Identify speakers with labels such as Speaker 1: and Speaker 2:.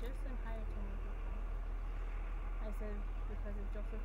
Speaker 1: just in higher tone. I said because of Joseph Kennedy.